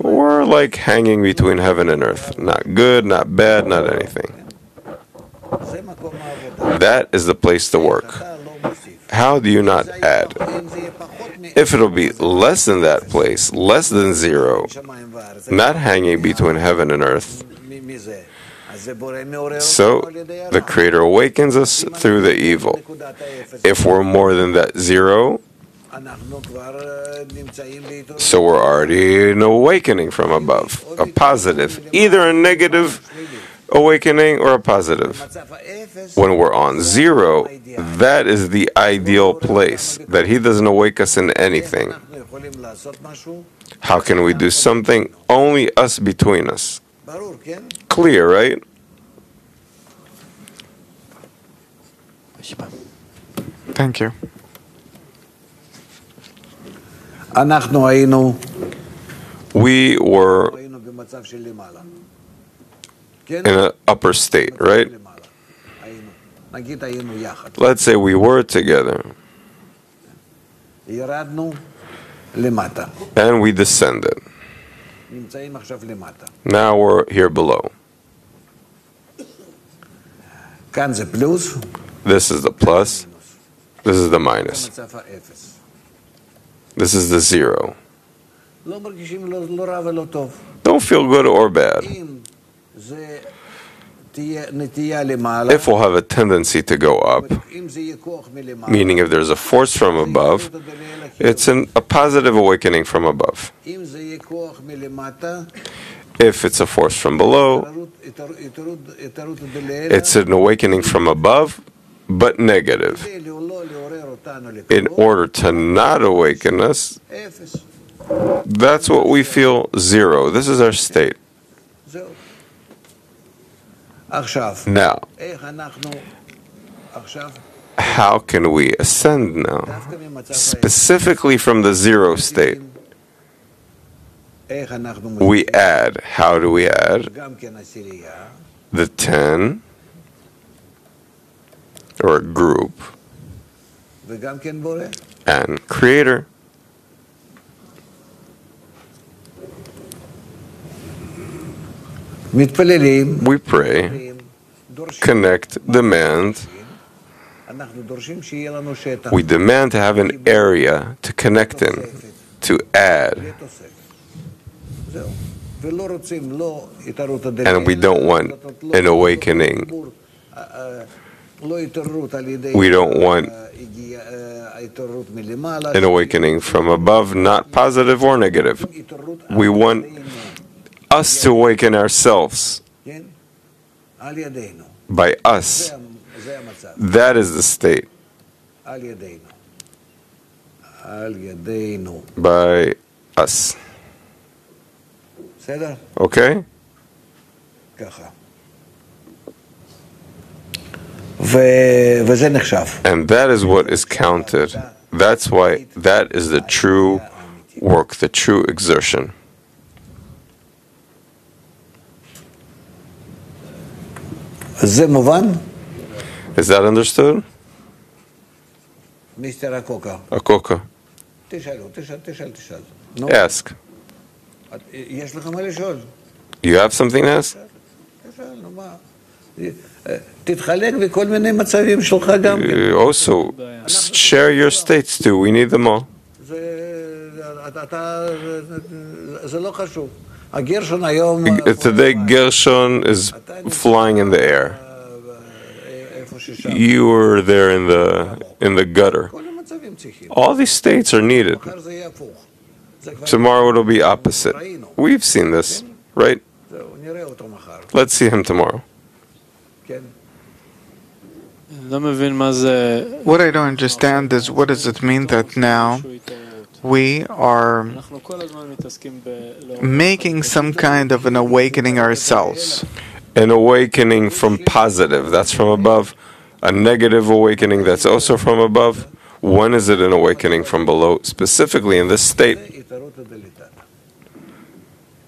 Or like hanging between heaven and earth. Not good, not bad, not anything. That is the place to work. How do you not add? If it'll be less than that place, less than zero, not hanging between heaven and earth, so the Creator awakens us through the evil. If we're more than that zero, so we're already in awakening from above, a positive, either a negative awakening or a positive. When we're on zero, that is the ideal place, that He doesn't awake us in anything. How can we do something? Only us between us. Clear, right? Thank you we were in an upper state, right? Let's say we were together. And we descended. Now we're here below. This is the plus. This is the minus. This is the zero. Don't feel good or bad. If we'll have a tendency to go up, meaning if there's a force from above, it's an, a positive awakening from above. If it's a force from below, it's an awakening from above, but negative in order to not awaken us, that's what we feel zero. This is our state. Now, how can we ascend now? Specifically from the zero state. We add, how do we add? The ten, or a group and creator. We pray, connect, demand. We demand to have an area to connect in, to add. And we don't want an awakening. We don't want an awakening from above, not positive or negative. We want us to awaken ourselves by us. That is the state. By us. Okay? And that is what is counted. That's why that is the true work, the true exertion. Is that understood? Mr. Akoka. Akoka. Ask. You have something to ask? Uh, also, share your states too, we need them all. Today, Gershon is flying in the air. You were there in the in the gutter. All these states are needed. Tomorrow it'll be opposite. We've seen this, right? Let's see him tomorrow. What I don't understand is what does it mean that now we are making some kind of an awakening ourselves? An awakening from positive, that's from above. A negative awakening, that's also from above. When is it an awakening from below, specifically in this state?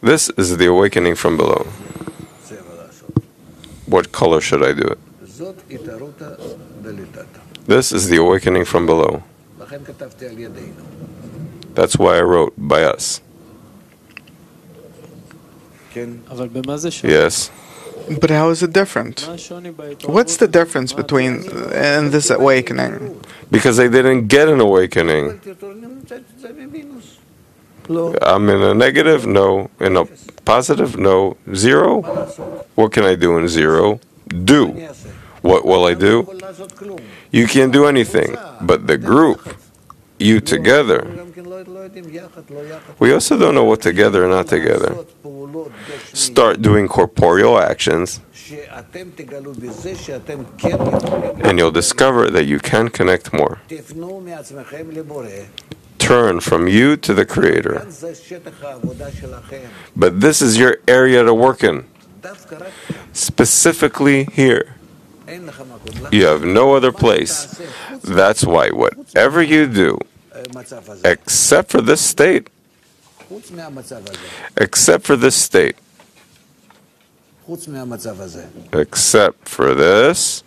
This is the awakening from below. What color should I do it? This is the awakening from below. That's why I wrote by us. Yes. But how is it different? What's the difference between and this awakening? Because they didn't get an awakening. I'm in a negative? No. In a positive? No. Zero? What can I do in zero? Do. What will I do? You can't do anything. But the group, you together, we also don't know what together and not together. Start doing corporeal actions, and you'll discover that you can connect more turn from you to the Creator. But this is your area to work in, specifically here. You have no other place. That's why whatever you do, except for this state, except for this state, except for this,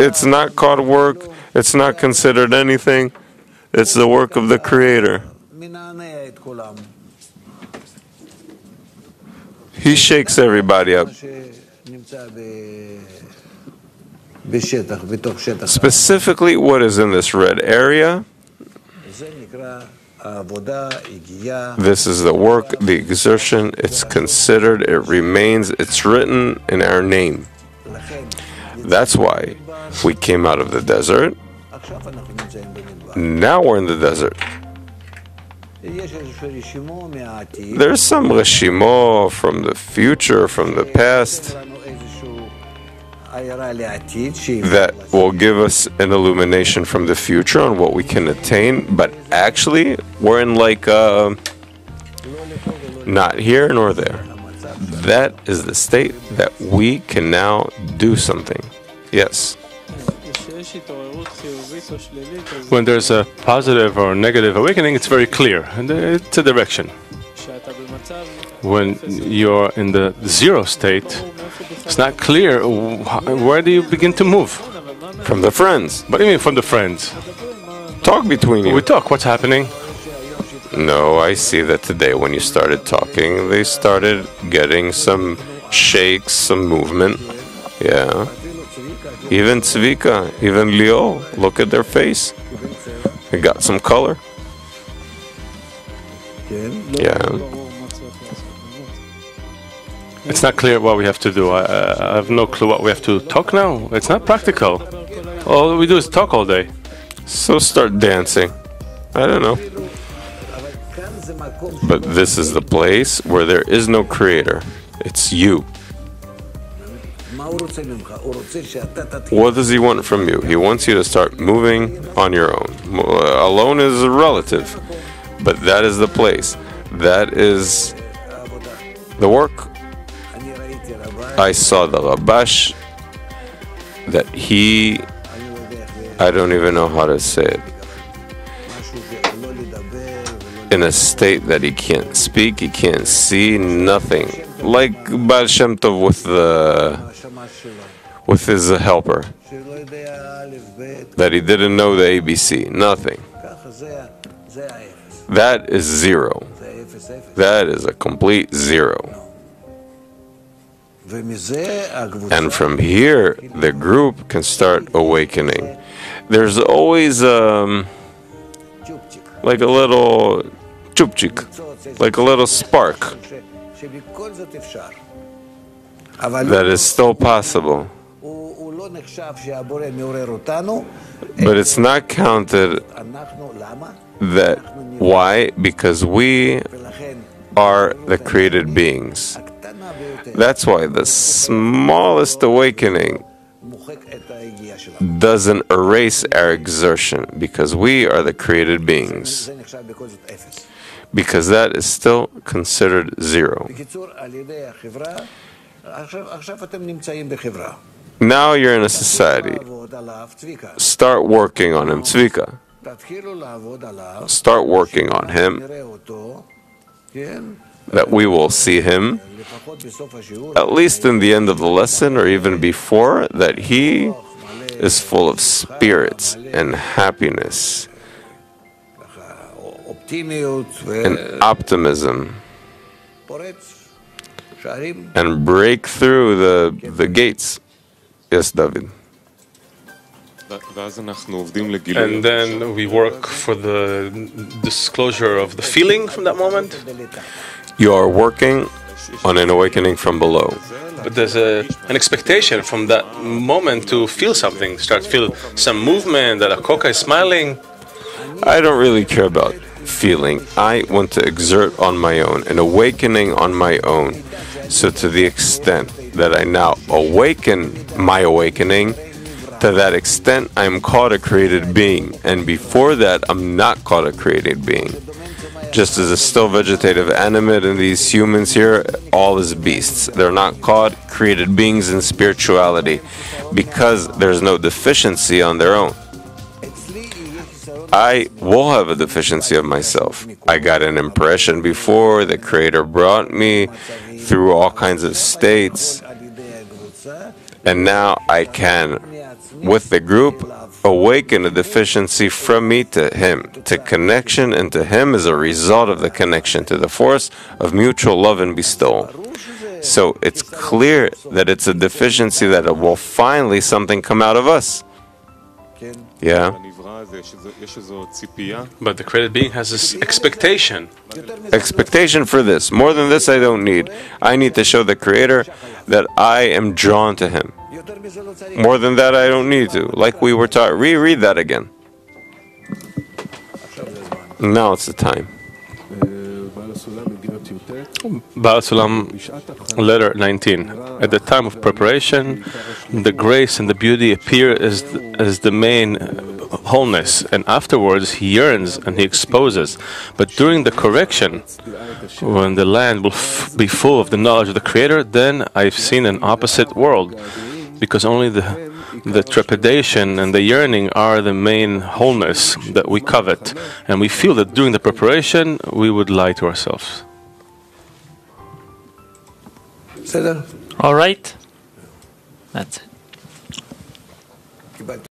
it's not called work, it's not considered anything, it's the work of the Creator. He shakes everybody up. Specifically, what is in this red area? This is the work, the exertion, it's considered, it remains, it's written in our name. That's why we came out of the desert. Now we're in the desert. There's some Reshimo from the future, from the past, that will give us an illumination from the future on what we can attain, but actually, we're in like uh, not here nor there. That is the state that we can now do something. Yes. When there's a positive or negative awakening, it's very clear, and it's a direction. When you're in the zero state, it's not clear where do you begin to move? From the friends. What do you mean from the friends? Talk between you. We talk, what's happening? No, I see that today when you started talking, they started getting some shakes, some movement. Yeah. Even Zvika, even Leo, look at their face. They got some color. Yeah. It's not clear what we have to do. I, uh, I, have no clue what we have to talk now. It's not practical. All we do is talk all day. So start dancing. I don't know. But this is the place where there is no creator. It's you. What does he want from you? He wants you to start moving on your own. Uh, alone is a relative, but that is the place. That is the work. I saw the Rabash that he, I don't even know how to say it in a state that he can't speak, he can't see, nothing like Baal Shem Tov with the with his helper, that he didn't know the ABC, nothing. That is zero. That is a complete zero. And from here, the group can start awakening. There's always um, like a little chupchik, like a little spark that is still possible. But it's not counted that. Why? Because we are the created beings. That's why the smallest awakening doesn't erase our exertion because we are the created beings because that is still considered zero. Now you're in a society. Start working on him, Tzvika. Start working on him. that we will see him, at least in the end of the lesson or even before, that he is full of spirits and happiness and optimism and break through the, the gates. Yes, David. And then we work for the disclosure of the feeling from that moment. You are working on an awakening from below. But there's a, an expectation from that moment to feel something, start feel some movement that Akoka is smiling. I don't really care about feeling. I want to exert on my own, an awakening on my own. So, to the extent that I now awaken my awakening, to that extent, I'm called a created being. And before that, I'm not called a created being. Just as a still vegetative animate and these humans here, all is beasts. They're not called created beings in spirituality because there's no deficiency on their own. I will have a deficiency of myself. I got an impression before, the Creator brought me through all kinds of states, and now I can, with the group, awaken a deficiency from me to Him, to connection, and to Him as a result of the connection to the force of mutual love and bestowal. So it's clear that it's a deficiency that it will finally something come out of us. Yeah. But the created being has this expectation. Expectation for this. More than this, I don't need. I need to show the Creator that I am drawn to Him. More than that, I don't need to. Like we were taught, reread that again. Now it's the time. Baal letter 19. At the time of preparation, the grace and the beauty appear as, as the main wholeness, and afterwards he yearns and he exposes. But during the correction, when the land will f- be full of the knowledge of the Creator, then I've seen an opposite world, because only the the trepidation and the yearning are the main wholeness that we covet, and we feel that during the preparation we would lie to ourselves. בסדר? All right. That's it. קיבלת.